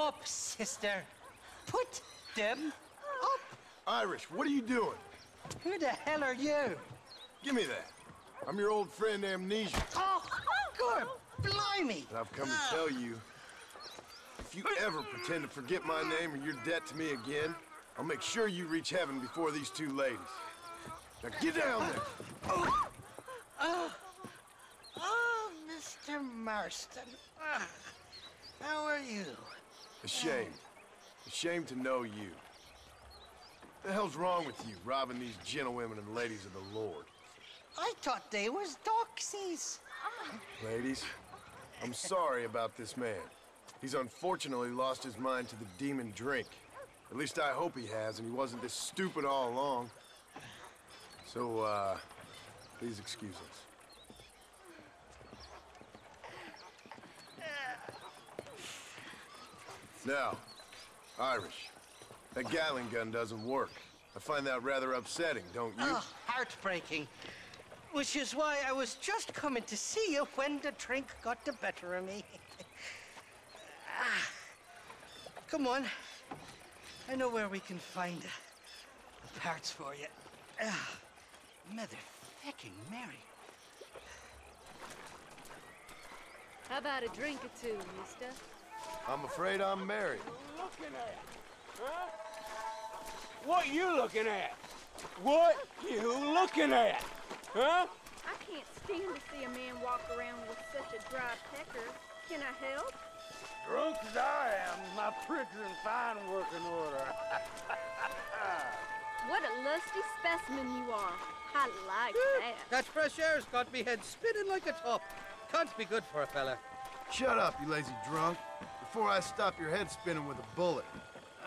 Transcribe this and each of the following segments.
up, sister. Put them up. Irish, what are you doing? Who the hell are you? Give me that. I'm your old friend Amnesia, Oh, good. Blimey. and I've come to tell you, if you ever pretend to forget my name or your debt to me again, I'll make sure you reach heaven before these two ladies. Now get down there. Oh, oh, oh Mr. Marston. Ah, how are you? Ashamed. Ashamed to know you. What The hell's wrong with you, robbing these gentlewomen and ladies of the Lord? I thought they was doxies. Ladies, I'm sorry about this man. He's unfortunately lost his mind to the demon drink. At least I hope he has, and he wasn't this stupid all along. So, uh, please excuse us. Now, Irish, that Gatling gun doesn't work. I find that rather upsetting, don't you? Oh, heartbreaking. Which is why I was just coming to see you when the drink got the better of me. ah, come on. I know where we can find the parts for you. Ah, mother fucking Mary. How about a drink or two, mister? I'm afraid I'm married. looking at? Huh? What you looking at? What you looking at? Huh? I can't stand to see a man walk around with such a dry pecker. Can I help? Drunk as I am, my printer in fine working order. What a lusty specimen you are. I like that. That fresh air's got me head spinning like a top. Can't be good for a fella. Shut up, you lazy drunk, before I stop your head spinning with a bullet.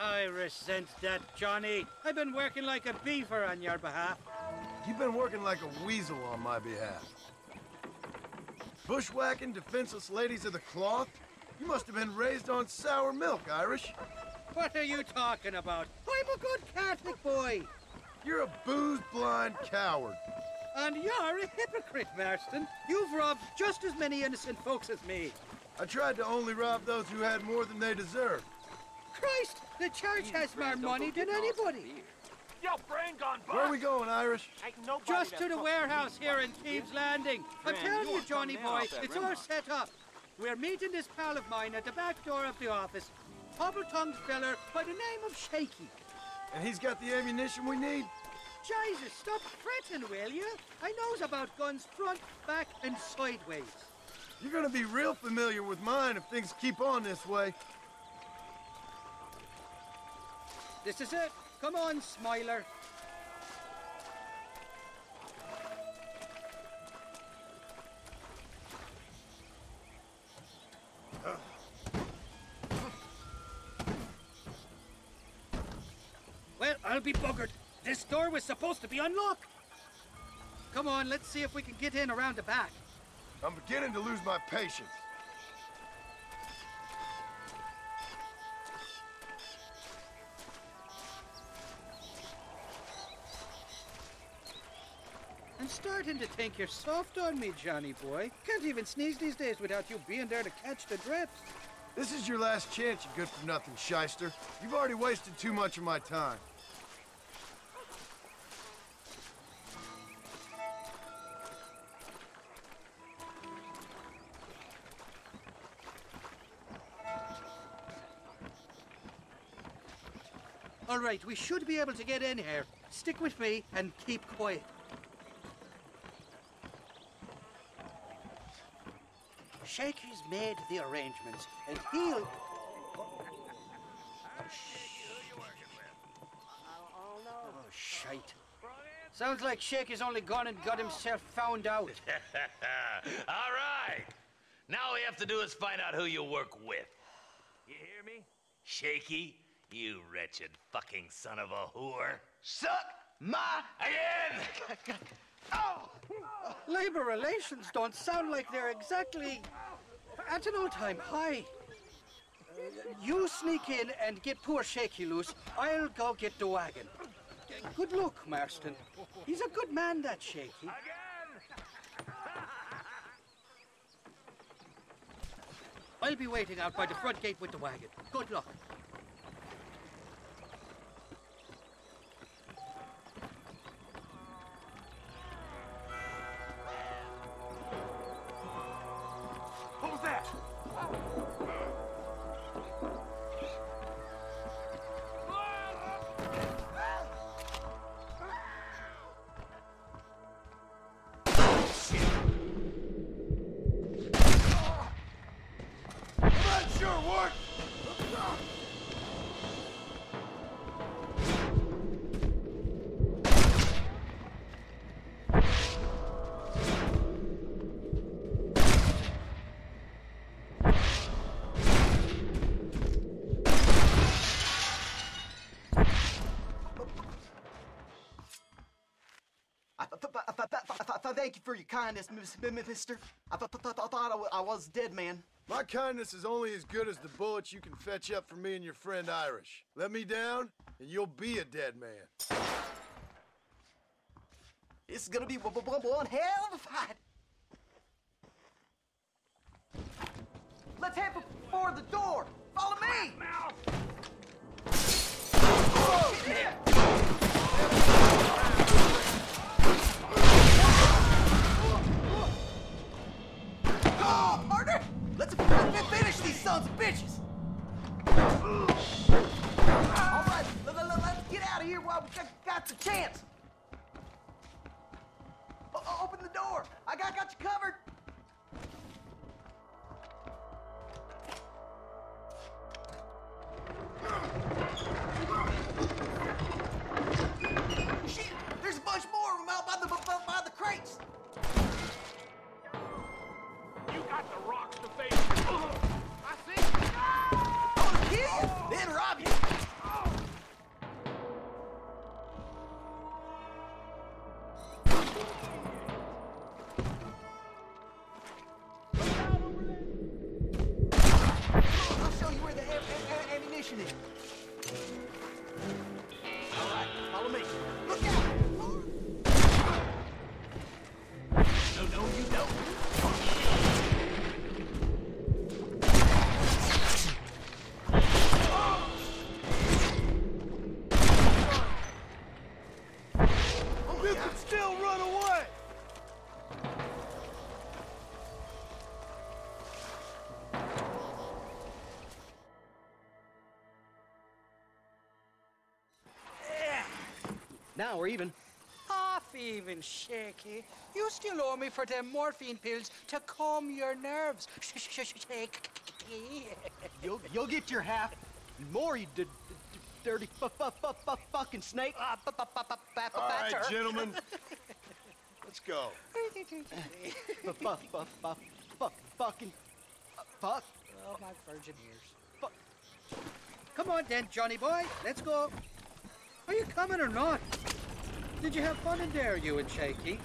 I resent that, Johnny. I've been working like a beaver on your behalf. You've been working like a weasel on my behalf. Bushwhacking defenseless ladies of the cloth? You must have been raised on sour milk, Irish. What are you talking about? I'm a good Catholic boy. You're a booze-blind coward. And you're a hypocrite, Marston. You've robbed just as many innocent folks as me. I tried to only rob those who had more than they deserved. Christ, the church has more money than anybody. Yo, brain gone Where are we going, Irish? Just to the warehouse here in Thieves Landing. I'm telling you you, Johnny boy, it's river. all set up. We're meeting this pal of mine at the back door of the office. Hobble-tongued feller by the name of Shaky. And he's got the ammunition we need? Jesus, stop fretting, will you? I knows about guns front, back, and sideways. You're gonna be real familiar with mine if things keep on this way. This is it. Come on, Smiler. Well, I'll be buggered. This door was supposed to be unlocked. Come on, let's see if we can get in around the back. I'm beginning to lose my patience. I'm starting to think you're soft on me, Johnny boy. Can't even sneeze these days without you being there to catch the drips. This is your last chance, you good-for-nothing shyster. You've already wasted too much of my time. Right, we should be able to get in here. Stick with me and keep quiet. Shaky's made the arrangements, and he'll. Oh, shite. Sounds like Shaky's only gone and got himself found out. All right. Now all we have to do is find out who you work with. You hear me? Shaky, you wretched fucking son of a whore. Suck my again! oh! Labor relations don't sound like they're exactly at an all-time high. Uh, you sneak in and get poor Shaky loose. I'll go get the wagon. Good luck, Marston. He's a good man, that Shaky. Again! I'll be waiting out by the front gate with the wagon. Good luck. Th- th- th- thank you for your kindness, Miss- m- m- Mister. I, th- th- th- I thought I, w- I was dead man. My kindness is only as good as the bullets you can fetch up for me and your friend Irish. Let me down, and you'll be a dead man. This is gonna be w- w- one hell of a fight. Let's head for, for the door. Follow me. Come I'll show you where the am- am- am- ammunition is. Now we're even. Half even, Shaky. You still owe me for them morphine pills to calm your nerves. Shaky. You'll you'll get your half. and More, you d- d- d- dirty fu- fu- fu- fu- fucking snake. Ah, All right, batter. gentlemen. Let's go. Fu- fu- fu- fu- fu- Fucking. uh, Fuck. Oh, my virgin ears. Fuck. Come on then, Johnny boy. Let's go. Are you coming or not? Did you have fun in there, you and Shaky?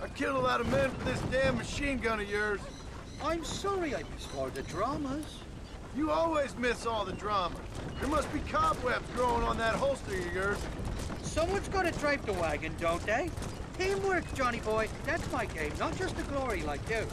I killed a lot of men for this damn machine gun of yours. I'm sorry I missed all the dramas. You always miss all the drama. There must be cobwebs growing on that holster of yours. Someone's got to drive the wagon, don't they? Teamwork, Johnny boy. That's my game, not just the glory like you.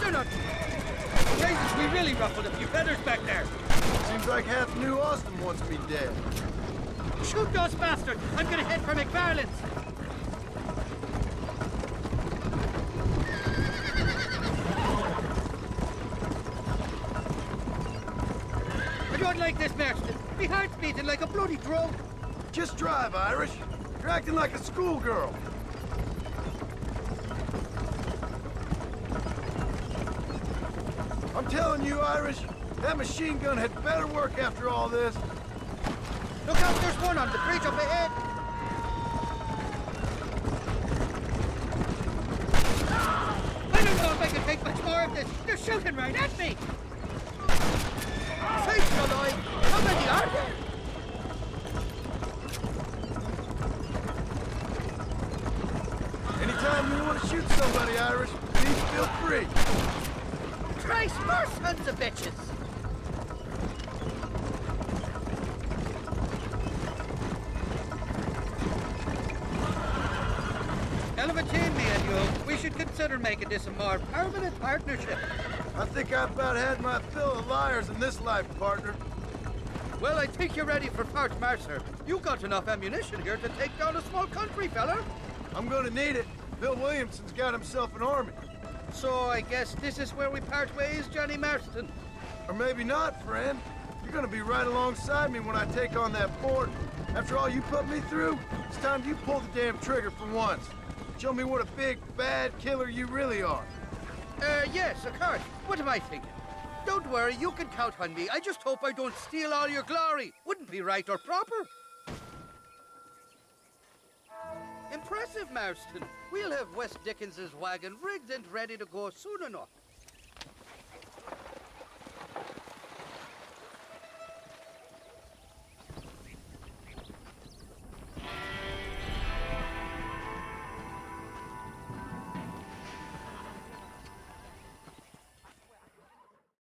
They're not. Jesus, we really ruffled a few feathers back there. Seems like half New Austin wants me dead. Shoot those bastards! I'm gonna head for MacFarlane's. I don't like this, Marston. My heart's beating like a bloody drum. Just drive, Irish. You're acting like a schoolgirl. I'm telling you, Irish, that machine gun had better work after all this. Look out, there's one on the bridge up ahead. I don't know if I can take much more of this. They're shooting right at me. Sakes alive! How many are there? the Irish, please feel free. Christ, more sons of bitches! Hell of a team, me and you. We should consider making this a more permanent partnership. I think I've about had my fill of liars in this life, partner. Well, I think you're ready for Fort Mercer. You got enough ammunition here to take down a small country, fella. I'm gonna need it. Bill Williamson's got himself an army. So I guess this is where we part ways, Johnny Marston. Or maybe not, friend. You're gonna be right alongside me when I take on that fort. After all you put me through, it's time you pull the damn trigger for once. Show me what a big, bad killer you really are. Uh, yes, of course. What am I thinking? Don't worry, you can count on me. I just hope I don't steal all your glory. Wouldn't be right or proper. Impressive, Marston. We'll have West Dickens's wagon rigged and ready to go soon enough.